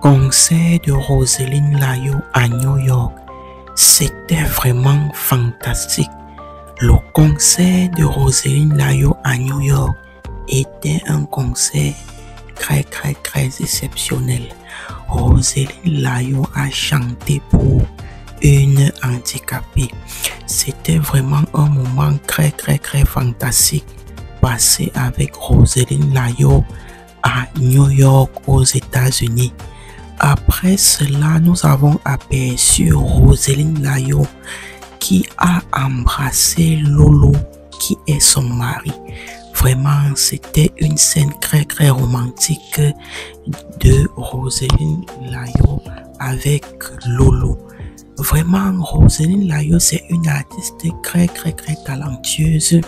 concert de Roselyne Layo à New York, c'était vraiment fantastique. Le concert de Roselyne Layo à New York était un concert très très très exceptionnel. Roselyne Layo a chanté pour une handicapée. C'était vraiment un moment très très très fantastique passé avec Roselyne Layo à New York aux États-Unis. Après cela, nous avons aperçu Roselyne Layo qui a embrassé Lolo qui est son mari. Vraiment, c'était une scène très très romantique de Roselyne Layo avec Lolo. Vraiment, Roselyne Layo, c'est une artiste très très très talentueuse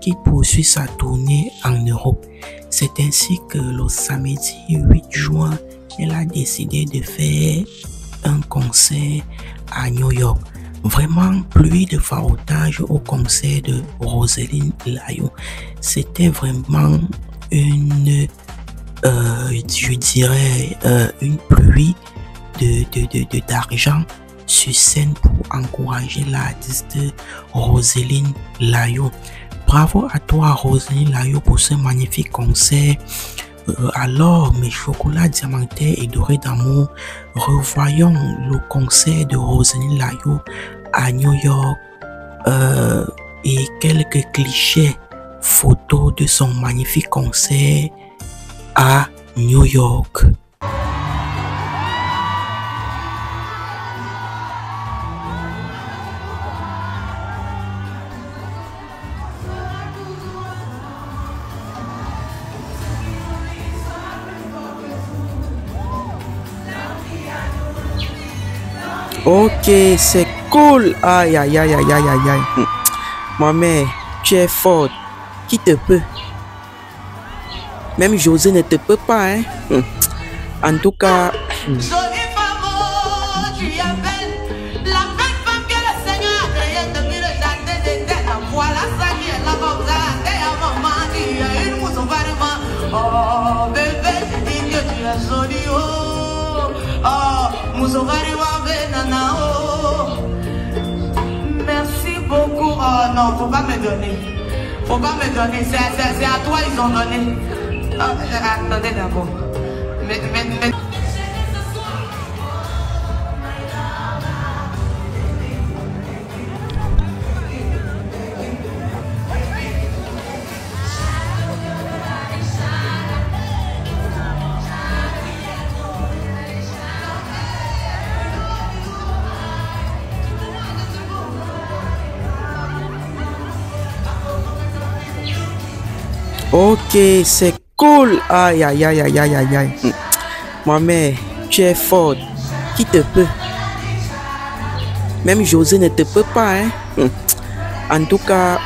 qui poursuit sa tournée en Europe. C'est ainsi que le samedi 8 juin, elle a décidé de faire un concert à New York. Vraiment, pluie de farotage au concert de Roselyne Layo. C'était vraiment une, euh, je dirais, euh, une pluie de, d'argent sur scène pour encourager l'artiste Roselyne Layo. Bravo à toi Roselyne Layo pour ce magnifique concert. Euh, alors, mes chocolats diamantés et dorés d'amour, revoyons le concert de Roselyne Layo à New York euh, et quelques clichés photos de son magnifique concert à New York. Ok, c'est cool. Aïe, aïe, aïe, aïe, aïe, aïe, aïe. Ma mère, tu es forte. Qui te peut? Même José ne te peut pas, hein. En tout cas... Oh bébé, dis que tu es joli oh. Oh, Merci beaucoup. Oh non, faut pas me donner. Faut pas me donner, c'est à toi ils ont donné. Oh, Attendez d'abord mais, mais... Ok, c'est cool. Aïe, aïe, aïe, aïe, aïe, aïe, aïe. Ma mère, tu es forte. Qui te peut? Même José ne te peut pas, hein? En tout cas...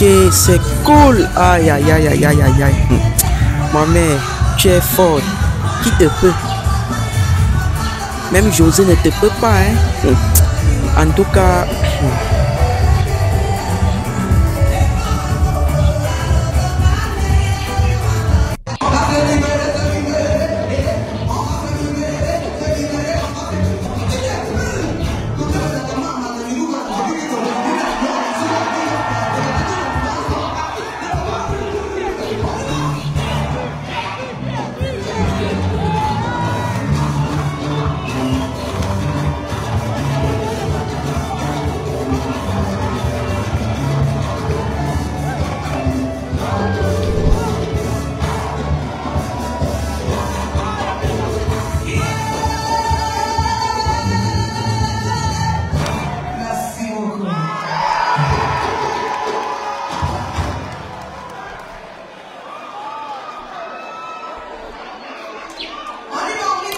C'est cool. Aïe, aïe, aïe, aïe, aïe, aïe, aïe. Ma mère, tu es forte. Qui te peut? Même José ne te peut pas, hein. En tout cas...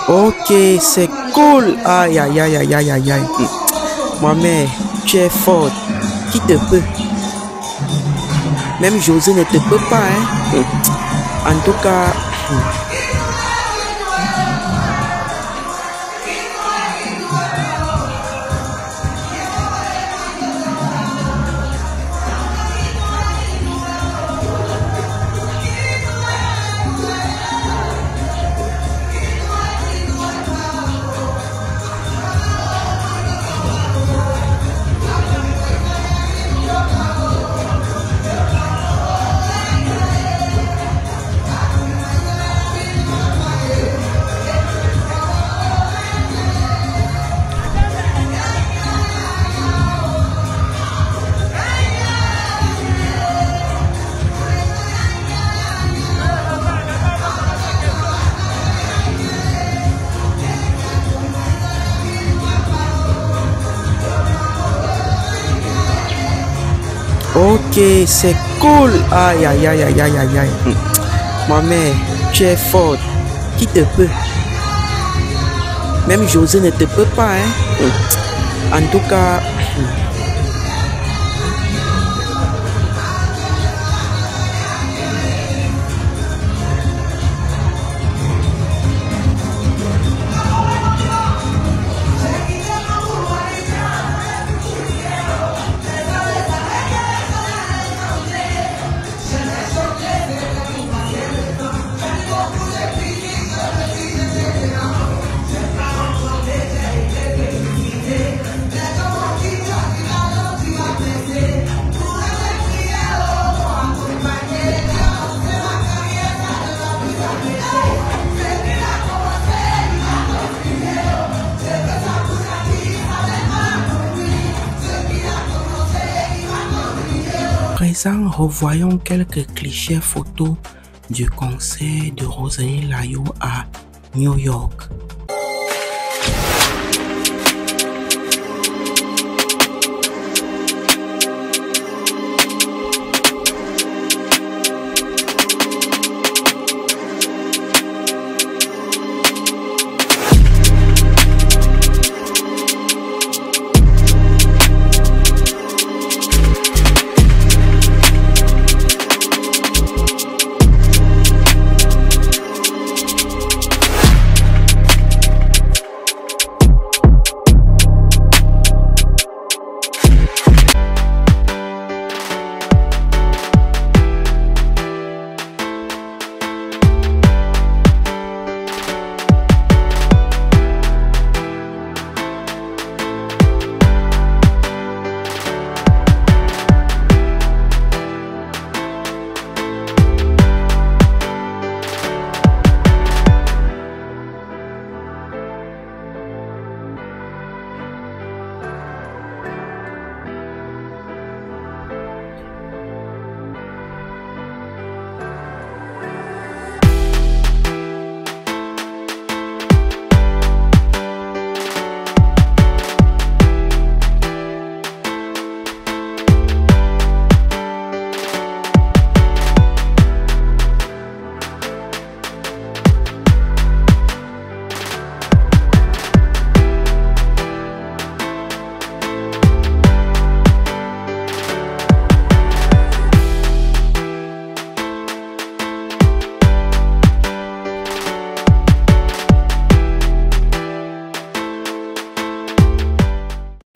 Ok, c'est cool. Aïe, aïe, aïe, aïe, aïe, aïe, aïe. Ma mère, tu es forte. Qui te peut? Même José ne te peut pas, hein. En tout cas... Ok, c'est cool. Aïe, aïe, aïe, aïe, aïe, aïe, aïe. Ma mère, tu es forte. Qui te peut? Même José ne te peut pas, hein. En tout cas... présent, revoyons quelques clichés photos du concert de Rosalie Layo à New York.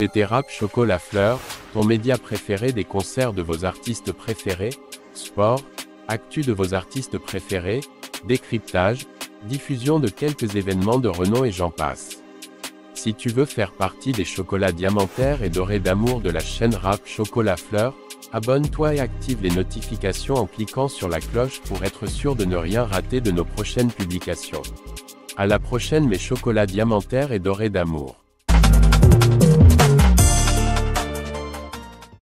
C'était Rap Chocolat Fleur, ton média préféré des concerts de vos artistes préférés, sport, actu de vos artistes préférés, décryptage, diffusion de quelques événements de renom et j'en passe. Si tu veux faire partie des chocolats diamantaires et dorés d'amour de la chaîne Rap Chocolat Fleur, abonne-toi et active les notifications en cliquant sur la cloche pour être sûr de ne rien rater de nos prochaines publications. À la prochaine mes chocolats diamantaires et dorés d'amour.